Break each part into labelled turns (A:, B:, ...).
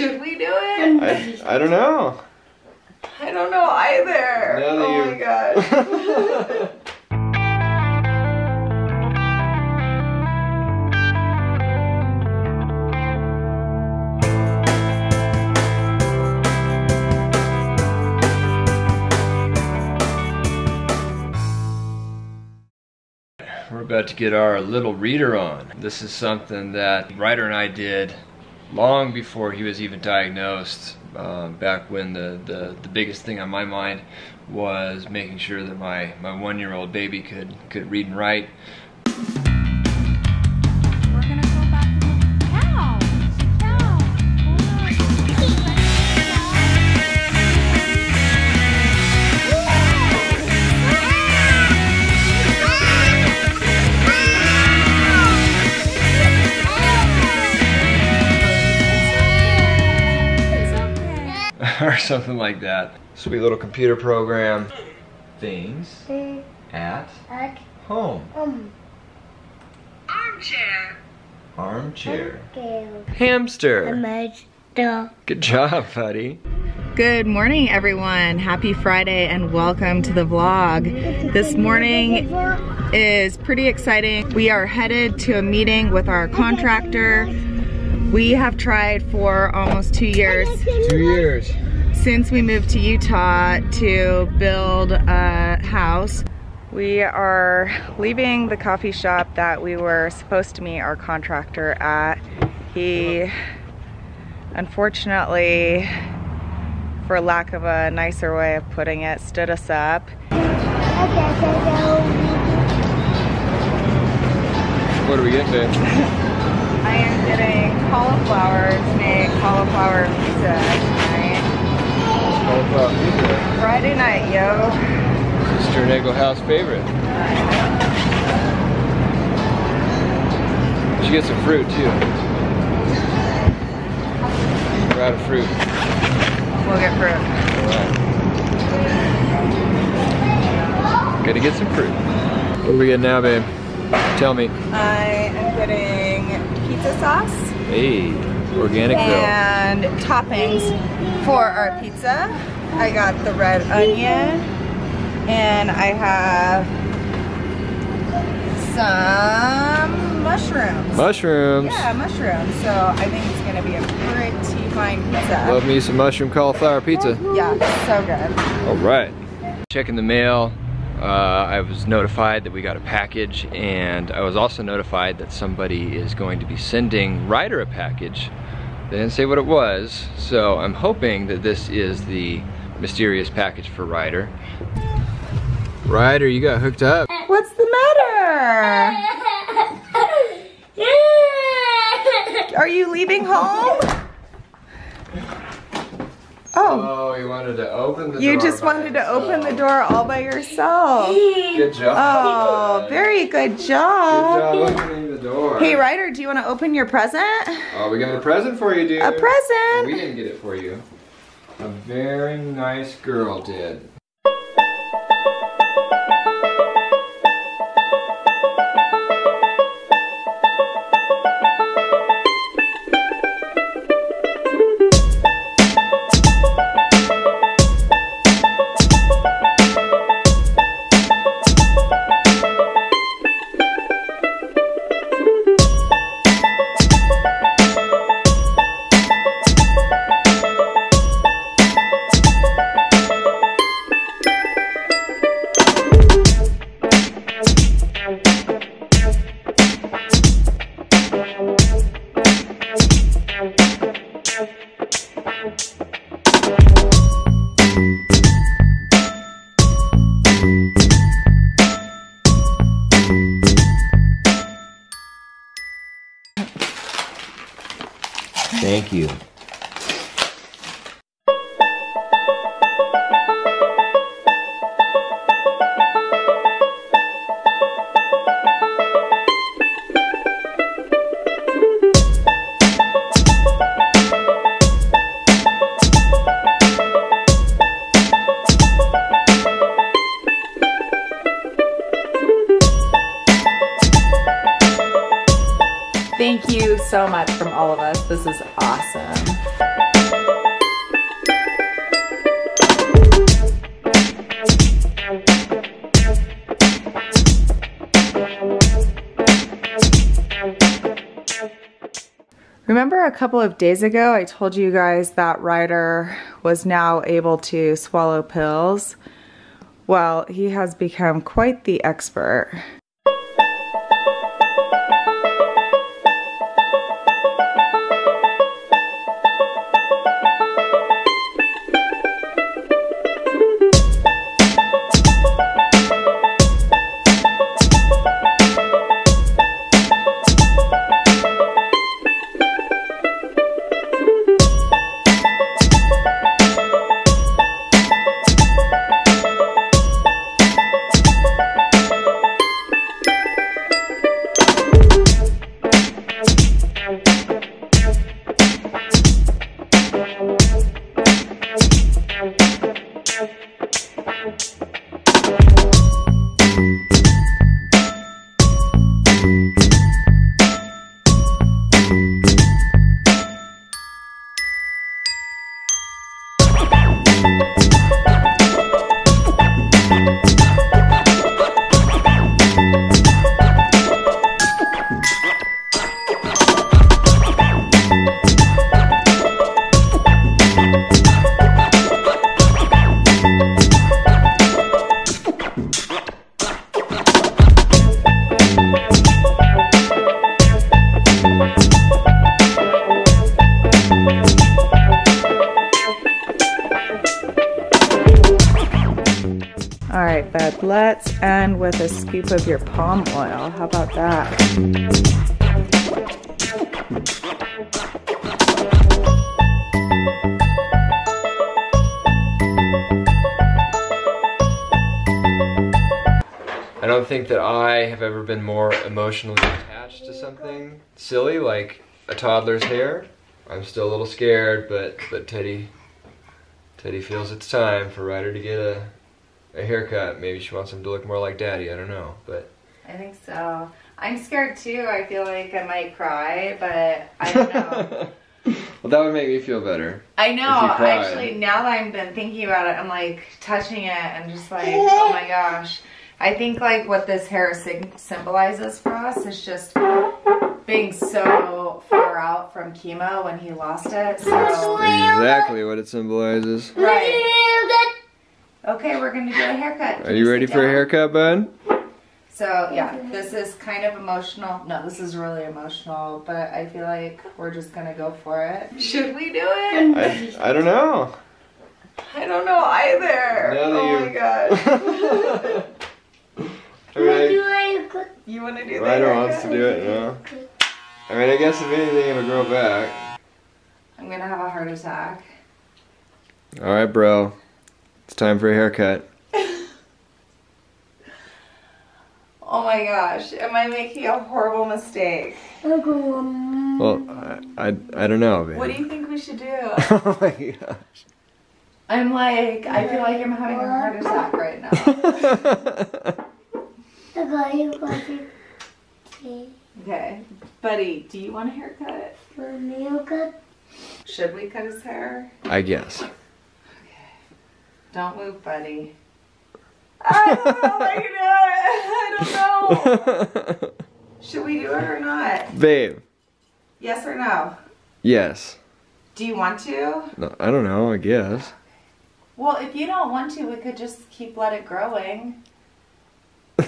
A: Should we do it?
B: Um, I, I don't know.
A: I don't know either.
B: Now
A: oh
B: you-
A: my gosh.
B: We're about to get our little reader on. This is something that Ryder and I did long before he was even diagnosed. Um, back when the, the, the biggest thing on my mind was making sure that my, my one-year-old baby could, could read and write. something like that. Sweet little computer program. Things at home.
A: Armchair.
B: Armchair. Hamster. Good job, buddy.
A: Good morning, everyone. Happy Friday and welcome to the vlog. This morning is pretty exciting. We are headed to a meeting with our contractor. We have tried for almost two years
B: Two years.
A: Since we moved to Utah to build a house. We are leaving the coffee shop that we were supposed to meet our contractor at. He unfortunately, for lack of a nicer way of putting it, stood us up.
B: What are we getting, babe?
A: I am getting cauliflower to make cauliflower pizza tonight.
B: Cauliflower pizza.
A: Friday night, yo.
B: Mr. Nego House favorite. You should get some fruit too. We're out of fruit.
A: We'll get fruit.
B: Alright. Gotta get some fruit. What are we getting now, babe? Tell me.
A: I am getting pizza sauce
B: Hey, organic
A: and toppings for our pizza. I got the red onion and I have some mushrooms.
B: Mushrooms.
A: Yeah, mushrooms. So I think it's gonna be a pretty fine pizza.
B: Love me some mushroom cauliflower pizza.
A: Yeah, so good.
B: All right. Checking the mail. Uh, I was notified that we got a package and I was also notified that somebody is going to be sending Ryder a package. They didn't say what it was, so I'm hoping that this is the mysterious package for Ryder. Ryder, you got hooked up.
A: What's the matter? Are you leaving home? Oh,
B: Oh, you wanted to open the door.
A: you just wanted to open the door all by yourself.
B: Good job.
A: Oh, very good job.
B: Good job opening the door.
A: Hey, Ryder, do you want to open your present?
B: Oh, we got a present for you, dude.
A: A present?
B: We didn't get it for you. A very nice girl did.
A: so much from all of us. This is awesome. Remember a couple of days ago I told you guys that Ryder was now able to swallow pills? Well, he has become quite the expert. Let's end with a scoop of your palm oil. How about that?
B: I don't think that I have ever been more emotionally attached to something silly like a toddler's hair. I'm still a little scared, but but Teddy Teddy feels it's time for Ryder to get a a haircut. Maybe she wants him to look more like Daddy. I don't know, but
A: I think so. I'm scared too. I feel like I might cry, but I don't know.
B: well, that would make me feel better.
A: I know.
B: If you cried.
A: Actually, now that I've been thinking about it, I'm like touching it and just like, oh my gosh. I think like what this hair sig- symbolizes for us is just being so far out from chemo when he lost it. So,
B: Exactly what it symbolizes.
A: right. Okay, we're gonna do a haircut.
B: Are
A: Can
B: you ready for a haircut, bud?
A: So yeah, this is kind of emotional. No, this is really emotional, but I feel like we're just gonna go for it. Should we do it?
B: I, I don't know.
A: I don't know either. Oh
B: you-
A: my gosh.
B: I mean,
A: You want to do that?
B: Ryder wants to do it now. I mean, I guess if anything, it'll grow back.
A: I'm gonna have a heart attack.
B: All right, bro. It's time for a haircut.
A: Oh my gosh, am I making a horrible mistake?
B: Well, I, I, I don't know, baby.
A: What do you think we should do?
B: oh my gosh.
A: I'm like, I feel like I'm having a heart attack right now. Okay, buddy, do you want a haircut? Should we cut his hair?
B: I guess.
A: Don't move, buddy. I don't know if I do it. I don't know. Should we do it or not?
B: Babe,
A: Yes or no?
B: yes.
A: Do you want to?
B: No, I don't know, I guess.
A: Well, if you don't want to, we could just keep let it growing.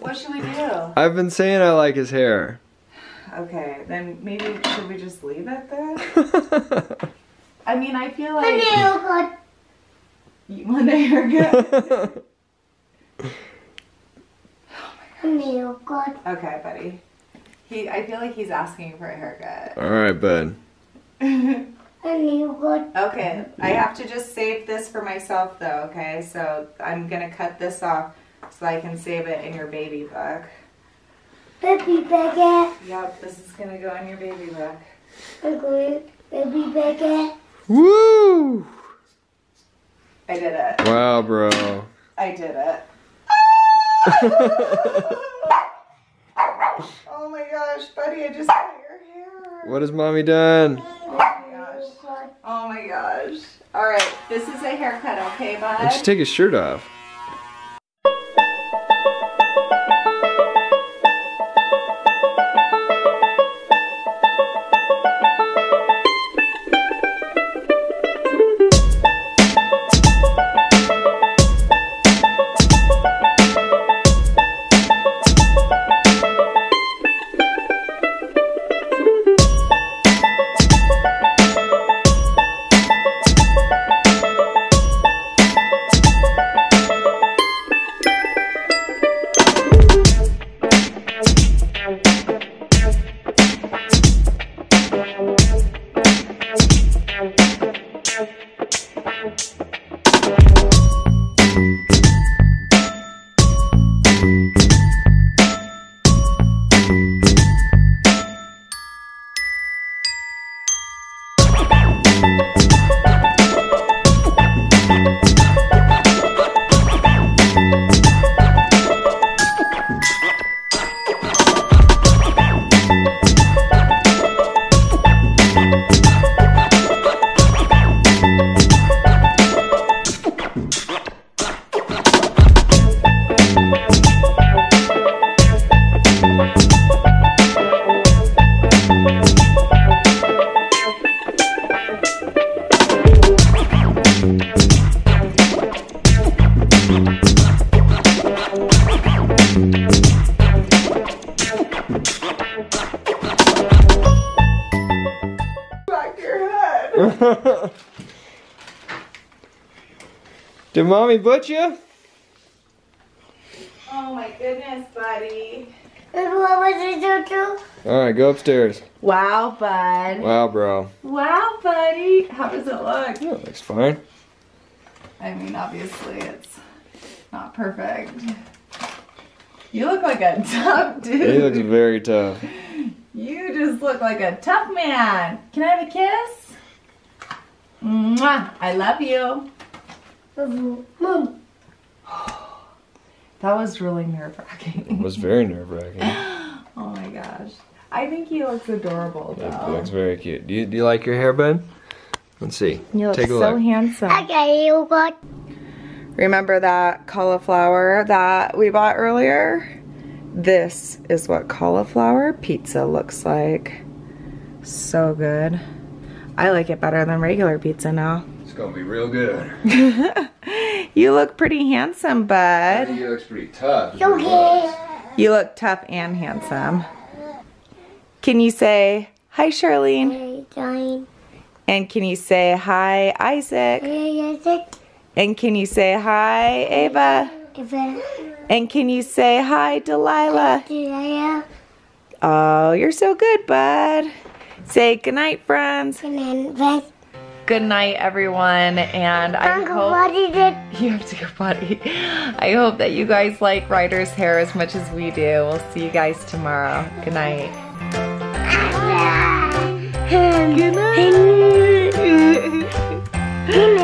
A: What should we do?
B: I've been saying I like his hair.
A: Okay, then maybe should we just leave it then? I mean, I feel like you want a haircut. Oh oh okay, buddy. He, I feel like he's asking for a haircut.
B: All right, bud.
A: Okay, I have to just save this for myself though, okay? So I'm gonna cut this off so I can save it in your baby book. Baby baguette. Yep, this is gonna go in your baby book. Baby baguette.
B: Woo!
A: I did it.
B: Wow, bro.
A: I did it. oh my gosh, buddy, I just cut your hair.
B: what has mommy done?
A: Oh my gosh. Oh my gosh. Alright, this is a haircut, okay,
B: Why don't you
A: bud?
B: take his shirt off? Did mommy butch you?
A: Oh my goodness, buddy.
C: What was it do?
B: Alright, go upstairs.
A: Wow, bud.
B: Wow, bro.
A: Wow, buddy. How does it look?
B: Yeah, it looks fine.
A: I mean, obviously it's not perfect. You look like a tough dude.
B: He looks very tough.
A: You just look like a tough man. Can I have a kiss? Mwah. I love you.
C: Mom.
A: That was really nerve
B: It
A: wracking.
B: was very nerve wracking.
A: oh my gosh. I think he looks adorable
B: It
A: though.
B: looks very cute. Do you, do you like your hair, bud? Let's see.
A: You look
B: Take a
A: so
B: look.
A: handsome.
C: Okay, you got
A: Remember that cauliflower that we bought earlier? This is what cauliflower pizza looks like. So good. I like it better than regular pizza now.
B: It's gonna be real good.
A: You look pretty handsome, bud.
B: He looks pretty tough.
C: okay.
A: You look tough and handsome. Can you say hi, Charlene?
C: Hey, Johnny.
A: And can you say hi, Isaac?
C: Hey, yes, it.
A: And can you say hi, Ava?
C: If it.
A: And can you say hi, Delilah?
C: Did I
A: Oh, you're so good, bud. Say goodnight, friends.
C: And then.
A: Good night, everyone. And I
C: Uncle,
A: hope
C: what is it?
A: you have to go potty. I hope that you guys like Ryder's hair as much as we do. We'll see you guys tomorrow. Good night. Good night. Good night.